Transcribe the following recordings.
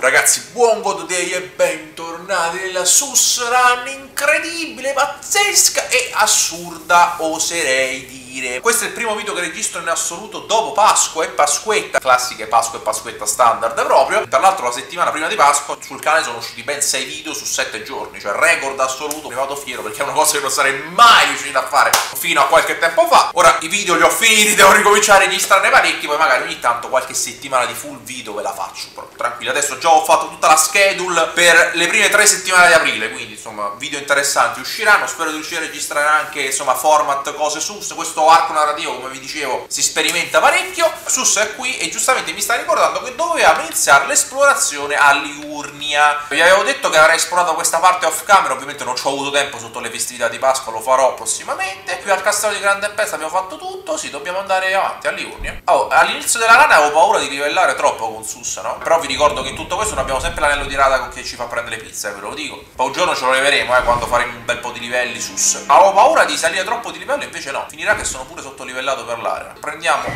Ragazzi, buon God Day e bentornati nella Sus Run incredibile, pazzesca e assurda, oserei dire. Questo è il primo video che registro in assoluto dopo Pasqua e Pasquetta, classiche Pasqua e Pasquetta standard proprio. Tra l'altro la settimana prima di Pasqua sul canale sono usciti ben 6 video su 7 giorni, cioè record assoluto, mi vado fiero perché è una cosa che non sarei mai riuscito a fare fino a qualche tempo fa. Ora i video li ho finiti, devo ricominciare a registrarne parecchi, poi magari ogni tanto qualche settimana di full video ve la faccio, però tranquilli. Adesso già ho fatto tutta la schedule per le prime tre settimane di aprile, quindi insomma video interessanti usciranno, spero di riuscire a registrare anche insomma format, cose sus, questo arco narrativo come vi dicevo si sperimenta parecchio, sus è qui e giustamente mi sta ricordando che dovevamo iniziare l'esplorazione a Liurnia. Vi avevo detto che avrei esplorato questa parte off camera, ovviamente non ci ho avuto tempo sotto le festività di Pasqua, lo farò prossimamente. Qui al castello di Grande Pesta abbiamo fatto tutto, sì, dobbiamo andare avanti a Liurnia. Oh, all'inizio della rana avevo paura di livellare troppo con sus, no? Però vi ricordo che in tutto questo non abbiamo sempre l'anello di rada che ci fa prendere pizza, eh, ve lo dico. Poi un giorno ce lo leveremo, eh, quando faremo un bel po' di livelli sus. Avevo paura di salire troppo di livello, invece no. Finirà che sono pure sottolivellato per l'area. Prendiamo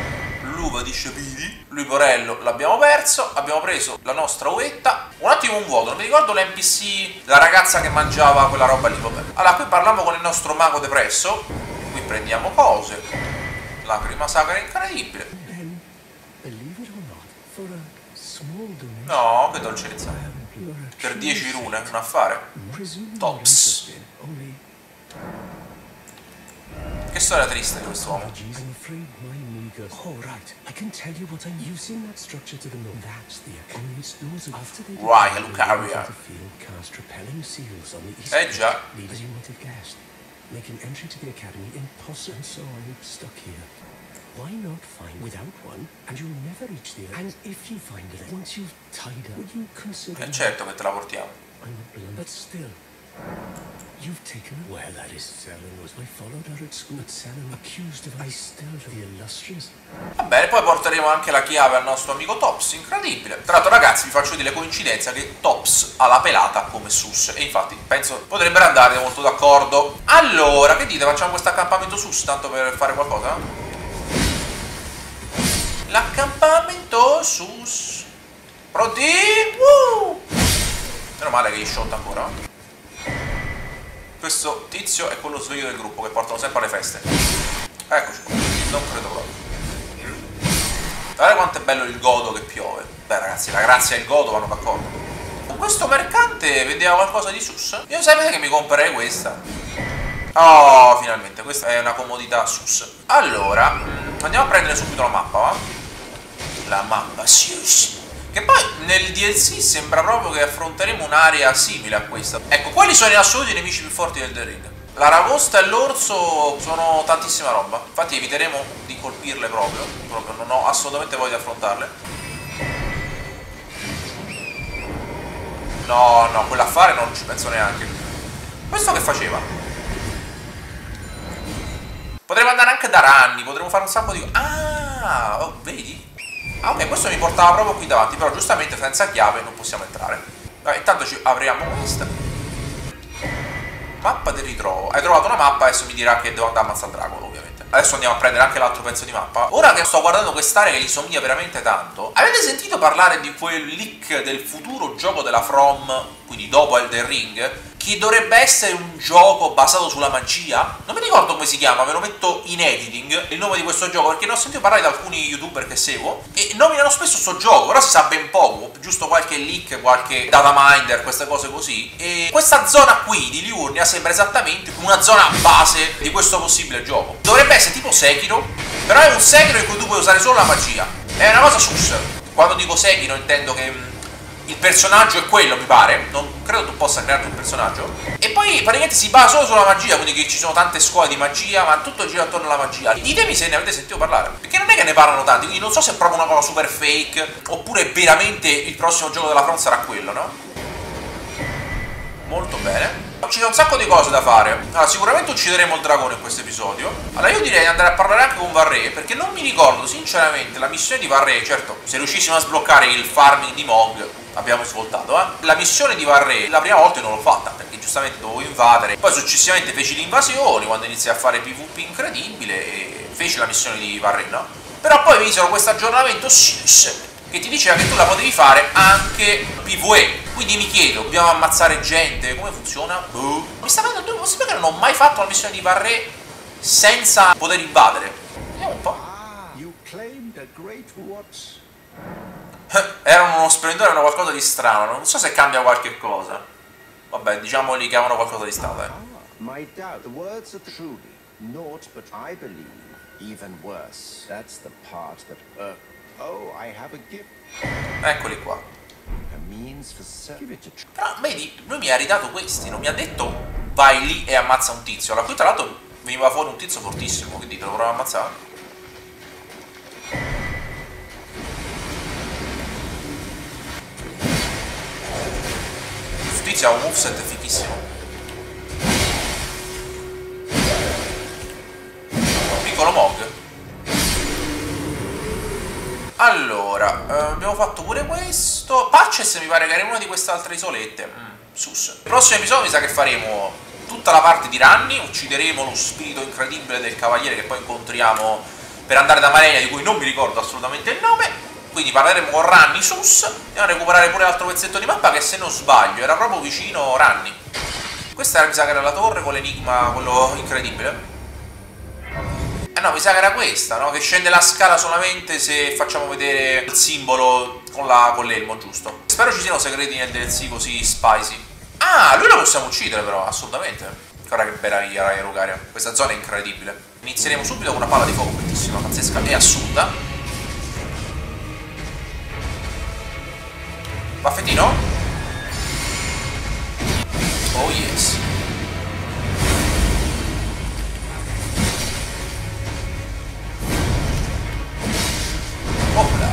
l'uva di Scepidi. Lui Porello l'abbiamo perso. Abbiamo preso la nostra uvetta. Un attimo un vuoto, non mi ricordo l'NPC, la ragazza che mangiava quella roba lì, vabbè. Allora, qui parliamo con il nostro mago depresso. Qui prendiamo cose. Lacrima sacra incredibile. No, che dolcezza. Per true 10 rune, un affare. Tops. Che storia triste quest'uomo. I'm afraid my meager. Oh, right. I can tell you what I'm using that structure to the north. That's the only explosive. After they Right, deploy, Lucaria. the field cast repelling seals on the east Eh coast, già. leave as you might have guessed, making entry to the academy impossible. And so I'm stuck here. Why not find without one, and you'll never reach the earth. And if you find it, once you've tied up, would you consider? E certo che te la portiamo. I'm a blunt, but still. You've taken her. Well, that is Selen was. I followed her at school. But Selen accused of I still the illustrious. Va bene, poi porteremo anche la chiave al nostro amico Tops, incredibile. Tra l'altro ragazzi vi faccio vedere coincidenza che Tops ha la pelata come Sus e infatti penso potrebbero andare molto d'accordo. Allora, che dite, facciamo questo accampamento Sus tanto per fare qualcosa? L'accampamento Sus. Pronti? Woo! Meno male che gli shot ancora. Questo tizio è quello sveglio del gruppo che portano sempre alle feste. Eccoci qua, non credo proprio. Guardate quanto è bello il godo che piove. Beh ragazzi, la grazia e il godo vanno d'accordo. Con questo mercante vedeva qualcosa di sus? Io sapete che mi comprerei questa. Oh, finalmente, questa è una comodità sus. Allora, andiamo a prendere subito la mappa, va? La mappa sus. Che poi nel DLC sembra proprio che affronteremo un'area simile a questa. Ecco, quali sono in assoluto i nemici più forti del The Ring? La ragosta e l'orso sono tantissima roba. Infatti eviteremo di colpirle proprio. Proprio non ho assolutamente voglia di affrontarle. No, no, quell'affare non ci penso neanche. Questo che faceva? Potremmo andare anche da ranni, potremmo fare un sacco di... Ah, oh, vedi? Ah, ok, questo mi portava proprio qui davanti, però giustamente senza chiave non possiamo entrare. Vabbè, intanto ci apriamo questa. Mappa del ritrovo. Hai trovato una mappa, adesso mi dirà che devo andare a ammazzare il drago, ovviamente. Adesso andiamo a prendere anche l'altro pezzo di mappa. Ora che sto guardando quest'area che gli somiglia veramente tanto, avete sentito parlare di quel leak del futuro gioco della From, quindi dopo Elden Ring? Che dovrebbe essere un gioco basato sulla magia? Non mi ricordo come si chiama, ve lo metto in editing il nome di questo gioco perché ne ho sentito parlare da alcuni youtuber che seguo e nominano spesso sto gioco, però si sa ben poco, giusto qualche leak, qualche data minder, queste cose così. E questa zona qui di Liurnia sembra esattamente una zona base di questo possibile gioco. Dovrebbe essere tipo Sekiro, però è un Sekiro in cui tu puoi usare solo la magia. È una cosa sus. Quando dico Sekiro intendo che mm, il personaggio è quello, mi pare. Non credo tu possa crearti un personaggio. E poi praticamente si basa solo sulla magia, quindi che ci sono tante scuole di magia, ma tutto gira attorno alla magia. Ditemi se ne avete sentito parlare. Perché non è che ne parlano tanti, quindi non so se è proprio una cosa super fake, oppure veramente il prossimo gioco della Front sarà quello, no? Molto bene. Ci sono un sacco di cose da fare. Allora, sicuramente uccideremo il dragone in questo episodio. Allora, io direi di andare a parlare anche con Varre, perché non mi ricordo sinceramente la missione di Varre. Certo, se riuscissimo a sbloccare il farming di Mog, abbiamo svoltato, eh. La missione di Varre, la prima volta non l'ho fatta, perché giustamente dovevo invadere. Poi successivamente feci l'invasione, quando iniziai a fare PvP incredibile, e feci la missione di Varre, no? Però poi misero questo aggiornamento SIS, che ti diceva che tu la potevi fare anche PvE. Quindi mi chiedo, dobbiamo ammazzare gente? Come funziona? Boh. Mi sta dando due possibile che non ho mai fatto la missione di Varre senza poter invadere. Vediamo un po'. Ah, you claimed a great what? Erano uno splendore, erano qualcosa di strano. Non so se cambia qualche cosa. Vabbè, diciamoli che avevano qualcosa di strano. Ah, my doubt. The words are truly naught, but I believe even worse. That's the part that. Uh, oh, I have a gift. Eccoli qua. Però, vedi, lui mi ha ridato questi, non mi ha detto vai lì e ammazza un tizio. Allora, qui tra l'altro veniva fuori un tizio fortissimo, che dite, lo proviamo a ammazzare? Tizio ha un moveset fichissimo. Un piccolo mog. Allora, eh, abbiamo fatto pure questo. Patches mi pare che era una di queste altre isolette. Mm, sus. Il prossimo episodio mi sa che faremo tutta la parte di Ranni, uccideremo lo spirito incredibile del cavaliere che poi incontriamo per andare da Malenia, di cui non mi ricordo assolutamente il nome. Quindi parleremo con Ranni Sus, andiamo a recuperare pure l'altro pezzetto di mappa che se non sbaglio era proprio vicino Ranni. Questa era, mi sa che era la torre con l'enigma, quello incredibile. Eh no, mi sa che era questa, no? Che scende la scala solamente se facciamo vedere il simbolo con la- l'elmo, giusto? Spero ci siano segreti nel DLC così spicy. Ah, lui lo possiamo uccidere però, assolutamente. Guarda che meraviglia, raga, Rugaria. Questa zona è incredibile. Inizieremo subito con una palla di fuoco bellissima, pazzesca e assurda. Baffettino? Oh yes. Opla.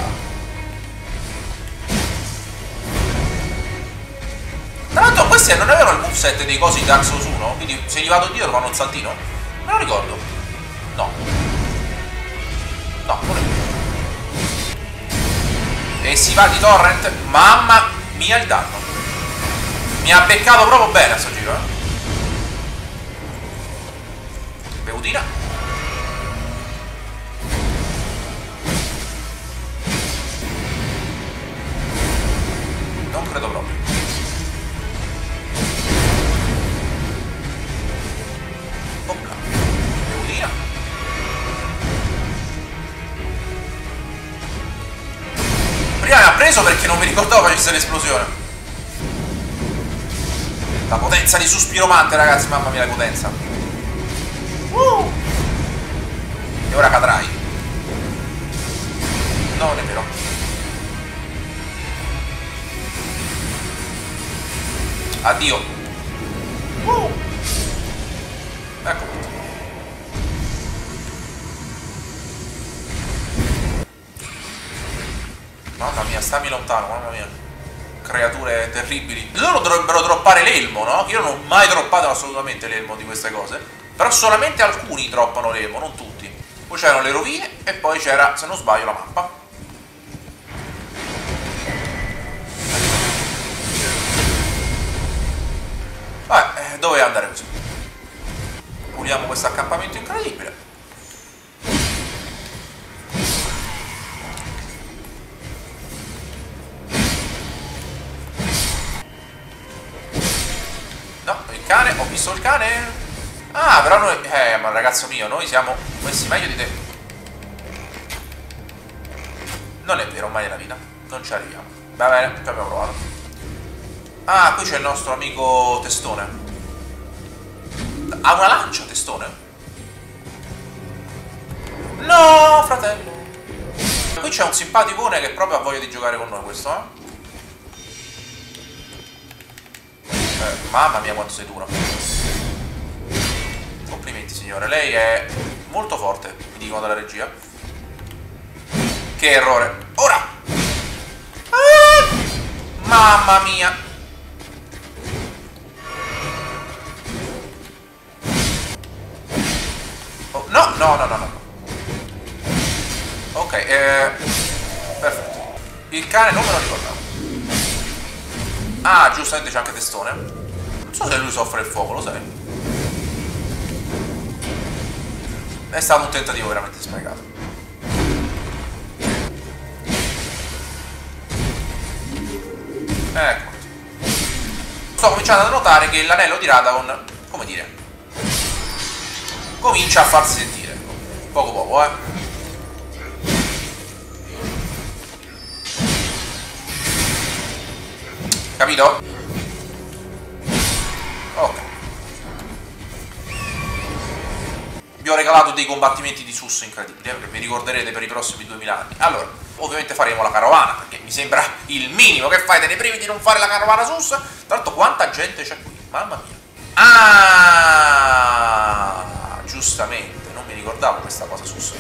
L'altro questi non avevano il moveset dei cosi di Dark Souls 1? Quindi se gli vado dietro fanno un saltino? Me lo ricordo. No. No, non è. E si va di torrent. Mamma mia il danno. Mi ha beccato proprio bene a sto giro, eh. Bevutina. Preso perché non mi ricordavo facesse l'esplosione. La potenza di Suspiromante, ragazzi, mamma mia la potenza. Uh! E ora cadrai. No, non è vero. Addio. Droppare l'elmo, no? Io non ho mai droppato assolutamente l'elmo di queste cose. Però solamente alcuni droppano l'elmo, non tutti. Poi c'erano le rovine e poi c'era, se non sbaglio, la mappa. Vabbè, eh, doveva andare così. Puliamo questo accampamento incredibile. Cane, ho visto il cane. Ah, però noi... Eh, ma ragazzo mio, noi siamo messi meglio di te. Non è vero, mai nella vita. Non ci arriviamo. Va bene, ci abbiamo provato. Ah, qui c'è il nostro amico Testone. Ha una lancia, Testone? No, fratello. Qui c'è un simpaticone che proprio ha voglia di giocare con noi, questo, eh? Mamma mia quanto sei duro. Complimenti signore. Lei è molto forte Mi dicono dalla regia. Che errore. Ora! Ah! Mamma mia! Oh, no, no, no, no, no. Ok, eh, perfetto. Il cane non me lo ricordavo Ah, giustamente c'è anche testone. Non so se lui soffre il fuoco, lo sai. È stato un tentativo veramente sprecato. Ecco. Sto cominciando a notare che l'anello di Radagon, come dire, comincia a farsi sentire. Poco poco, eh. Capito? Ok. Vi ho regalato dei combattimenti di sus incredibili, eh, che vi ricorderete per i prossimi 2000 anni. Allora, ovviamente faremo la carovana, perché mi sembra il minimo che fai, te ne privi di non fare la carovana sus. Tra l'altro, quanta gente c'è qui, mamma mia. Ah, giustamente, non mi ricordavo questa cosa sus.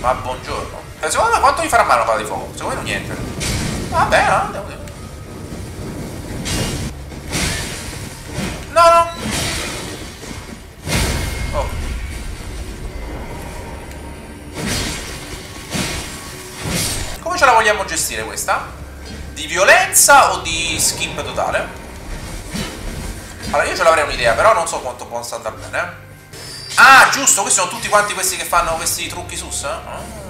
Ma buongiorno. Eh, secondo me quanto mi farà male una palla di fuoco? Secondo me niente. Vabbè. No, vogliamo gestire questa? Di violenza o di skip totale? Allora, io ce l'avrei un'idea, però non so quanto possa andare bene. Ah, giusto, questi sono tutti quanti questi che fanno questi trucchi sus? Oh.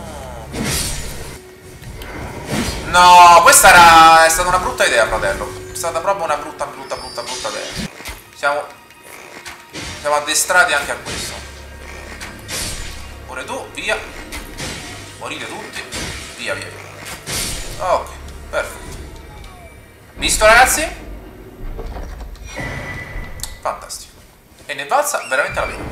No, questa era, è stata una brutta idea, fratello. È stata proprio una brutta, brutta, brutta, brutta idea. Siamo, siamo addestrati anche a questo. Pure tu, via. Morite tutti. Via, via, via. Ok, perfetto. Visto, ragazzi? Fantastico. E ne valsa veramente la pena.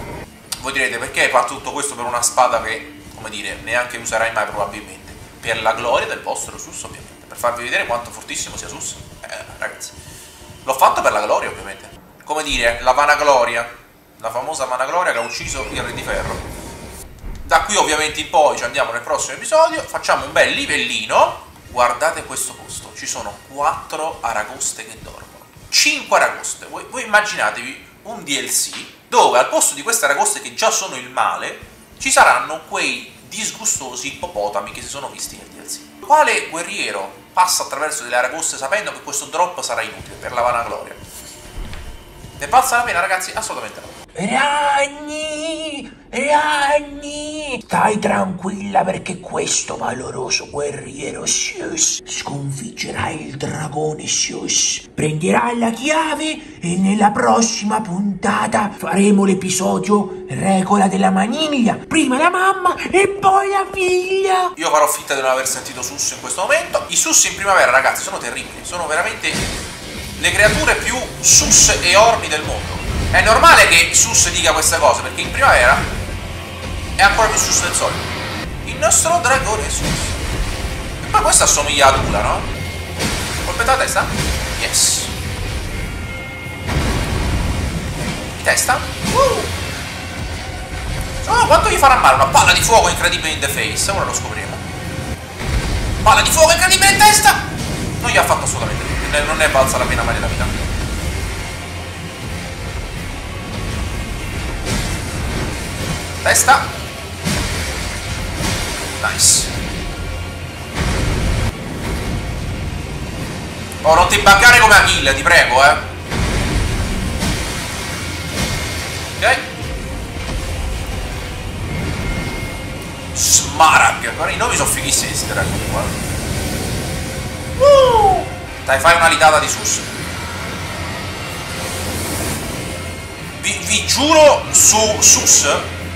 Voi direte perché hai fatto tutto questo per una spada che, come dire, neanche userai mai probabilmente. Per la gloria del vostro Sus, ovviamente. Per farvi vedere quanto fortissimo sia Sus. Eh, ragazzi. L'ho fatto per la gloria, ovviamente. Come dire, la vanagloria. La famosa vanagloria che ha ucciso il re di ferro. Da qui ovviamente in poi ci andiamo nel prossimo episodio. Facciamo un bel livellino. Guardate questo posto. Ci sono 4 aragoste che dormono. 5 aragoste. Voi, voi immaginatevi un DLC dove al posto di queste aragoste che già sono il male, ci saranno quei disgustosi ippopotami che si sono visti nel DLC. Quale guerriero passa attraverso delle aragoste sapendo che questo drop sarà inutile per la vanagloria? Ne passa la pena, ragazzi? Assolutamente no. Ragni, Ragni, stai tranquilla perché questo valoroso guerriero Sius sconfiggerà il dragone Sius. Prenderà la chiave e nella prossima puntata faremo l'episodio Regola della maniglia. Prima la mamma e poi la figlia. Io farò finta di non aver sentito Sus in questo momento. I Sus in primavera, ragazzi, sono terribili. Sono veramente le creature più Sus e orni del mondo. È normale che Sus dica queste cose, perché in primavera è ancora più Sus del solito. Il nostro dragone Sus. E poi questo assomiglia ad Ula, no? Colpetta la testa? Yes. Di testa? Uh. Oh, quanto gli farà male? Una palla di fuoco incredibile in the face. Ora lo scopriremo. Palla di fuoco incredibile in testa! Non gli ha fatto assolutamente niente. Non è valsa la pena mai della vita. Testa. Nice. Oh, non ti baccare come Achille, ti prego, eh. Ok. Smarag. Guarda, i nomi sono fighissimi questi dragoni qua. Uh! Dai, fai una litata di sus. Vi, vi giuro su sus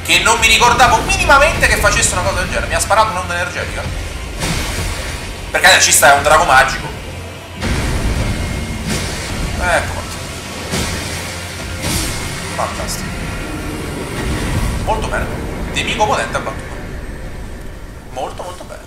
che non mi ricordavo minimamente che facesse una cosa del genere. Mi ha sparato un'onda energetica. Perché ci sta è un drago magico. Ecco. Fantastico. Molto bene. Nemico potente abbattuto. Molto molto bene.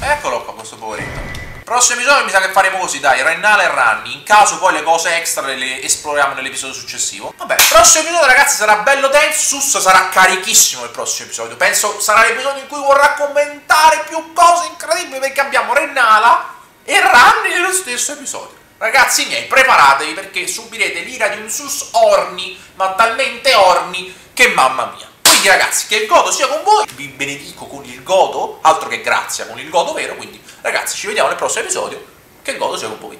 Eccolo qua questo poveretto. Prossimo episodio mi sa che faremo così, dai, Rennale e Ranni. In caso poi le cose extra le, esploriamo nell'episodio successivo. Vabbè, prossimo episodio, ragazzi, sarà bello denso. Sarà carichissimo il prossimo episodio. Penso sarà l'episodio in cui vorrà commentare più cose incredibili perché abbiamo Rennala e Ranni nello stesso episodio. Ragazzi miei, preparatevi perché subirete l'ira di un sus orni, ma talmente orni che mamma mia. Quindi ragazzi, che il godo sia con voi, vi benedico con il godo, altro che grazia, con il godo vero, quindi ragazzi ci vediamo nel prossimo episodio, che il godo sia con voi.